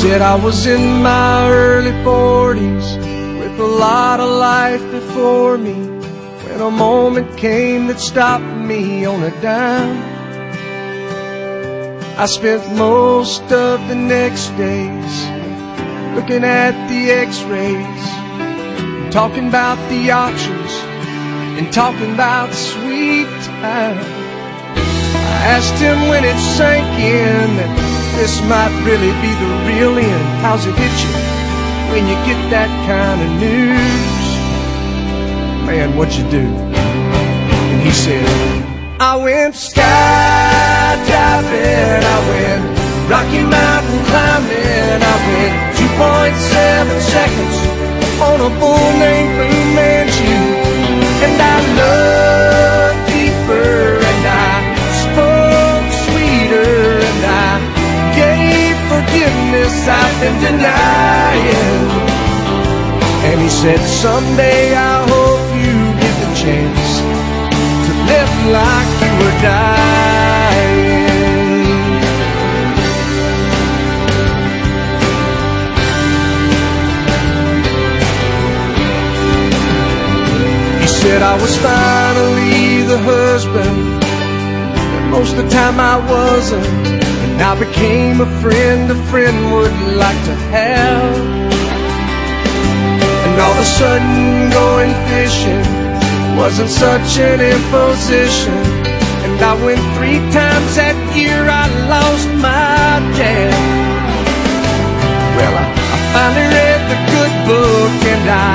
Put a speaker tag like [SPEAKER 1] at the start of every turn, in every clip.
[SPEAKER 1] said I was in my early 40s with a lot of life before me when a moment came that stopped me on a dime. I spent most of the next days looking at the x-rays, talking about the options and talking about sweet time. I asked him when it sank in this might really be the real end. How's it hit you when you get that kind of news? Man, what'd you do? And he said, I went skydiving, I went Rocky Mountain climbing, I went denying. And he said, someday I hope you get the chance to live like you were dying. He said I was finally the husband most of the time I wasn't. And I became a friend a friend would like to have. And all of a sudden going fishing wasn't such an imposition. And I went three times that year, I lost my dad. Well, I, I finally read the good book and I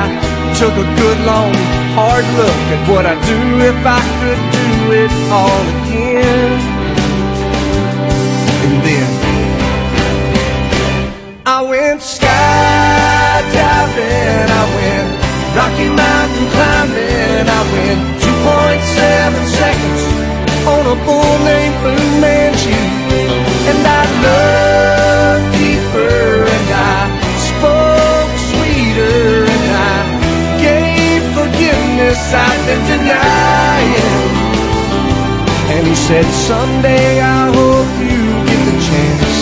[SPEAKER 1] took a good long hard look at what I'd do if I could do it all again. Mountain climbing, I went 2.7 seconds on a bull named Fu Manchu, and I loved deeper, and I spoke sweeter, and I gave forgiveness. I've been denying. And he said, someday I hope you get the chance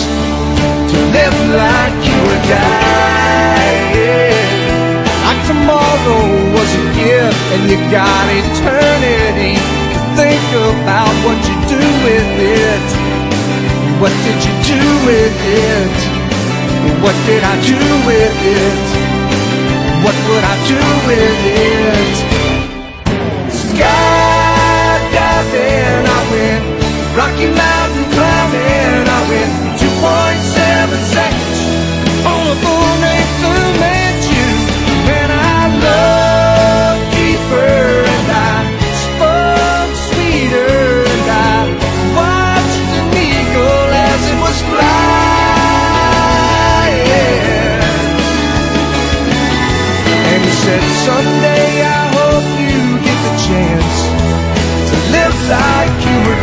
[SPEAKER 1] to live like tomorrow was a gift and you got eternity to think about what you do with it. What did you do with it? What did I do with it? What would I do with it? Skydiving,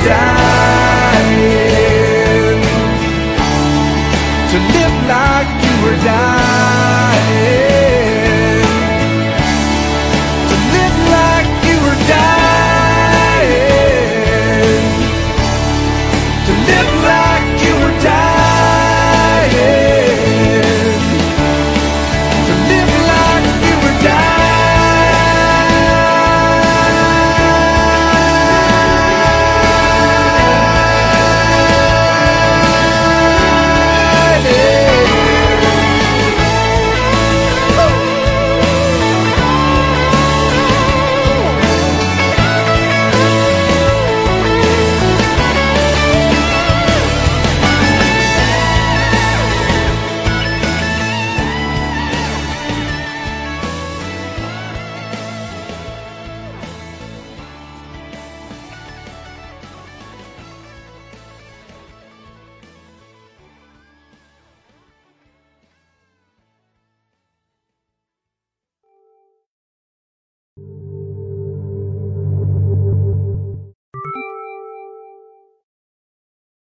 [SPEAKER 1] dying. To live like you were dying.